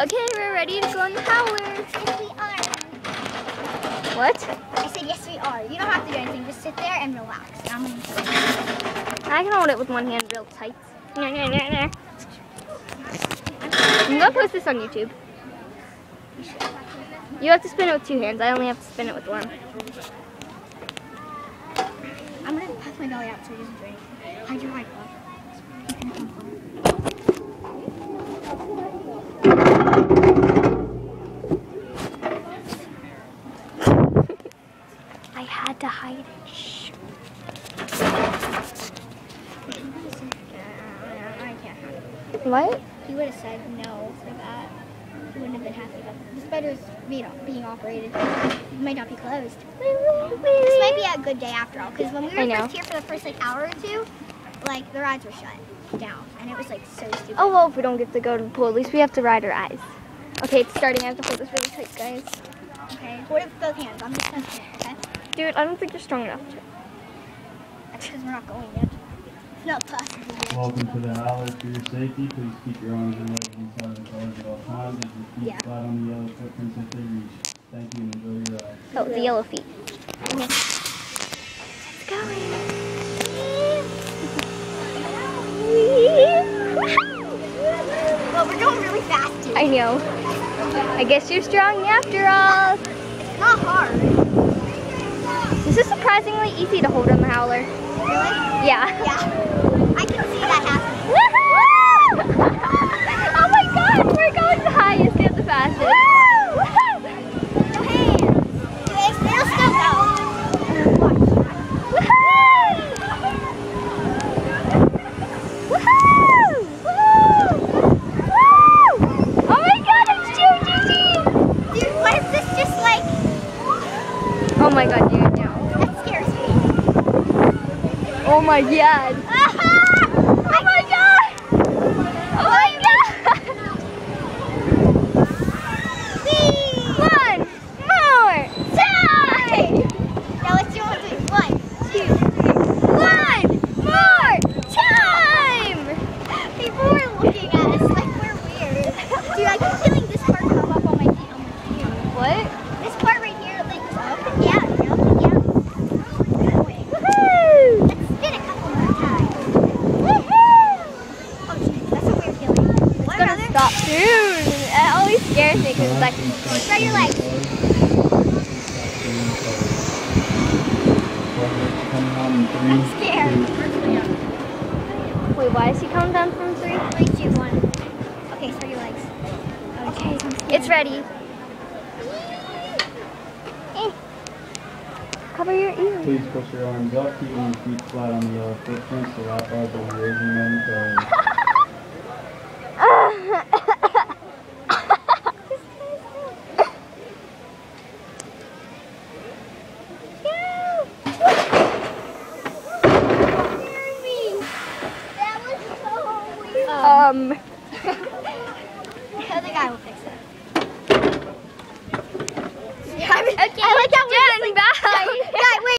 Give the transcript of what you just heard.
Okay, we're ready to go on the howler. Yes, we are. What? I said yes, we are. You don't have to do anything. Just sit there and relax. I'm I can hold it with one hand real tight. Nah, nah, nah, nah. I'm gonna post this on YouTube. You have to spin it with two hands. I only have to spin it with one. I'm gonna puff my belly out so he doesn't do anything. Hide your high club. He's gonna come for it. I had to hide it. Shh. I can't have it. What? He would have said no for that. He wouldn't have been happy. But the spider's made up, being operated. It might not be closed. This might be a good day after all, because when we were know. first here for the first like hour or two, like the rides were shut down, and it was like so stupid. Oh well, if we don't get to go to the pool, at least we have to ride our eyes. Okay, it's starting. I have to hold this really tight, guys. Okay, it with both hands. I'm just gonna spin it, okay? Dude, I don't think you're strong enough to. That's because we're not going yet. It's not possible. yet. Welcome to the howler. For your safety, please keep your arms and legs inside the cars at all times as your feet Yeah. slide on the yellow footprints if they reach. Thank you and enjoy your ride. Oh, the yellow feet. Okay. It's going. Well, we're going really fast too. I know. I guess you're strong after all. It's not hard. Surprisingly easy to hold on the howler. Really? Yeah. Yeah. I can see that happening. Woohoo! oh my god, we're going the highest and the fastest. No hands. It's- It'll still go. Oh my god, it's too easy! Dude, what if this just like, Oh my god, dude, no. that scares me. Oh, oh my god. oh my god! Oh my god! One more time! Now let's do one, three. One, two, One more time! People are looking at us like we're weird. Dude, I keep feeling this part come up on my feet. On my feet. What? This part right here, like up and down, up and down. Woohoo! Let's spin a couple more times. Oh, jeez, that's a weird feeling. What stop soon. It always scares me because it's like, Spread your legs. Coming on I'm scared. wait, why is he counting down from three? Three, two, one. Okay, spread your legs. Okay, it's ready. Eh. Cover your ears. Please push your arms up, keeping your feet flat on the yellow footprints. The lap bars will be raising momentarily. Um, the other guy will fix it. okay, I like how we're just done, bye. Guy, wait.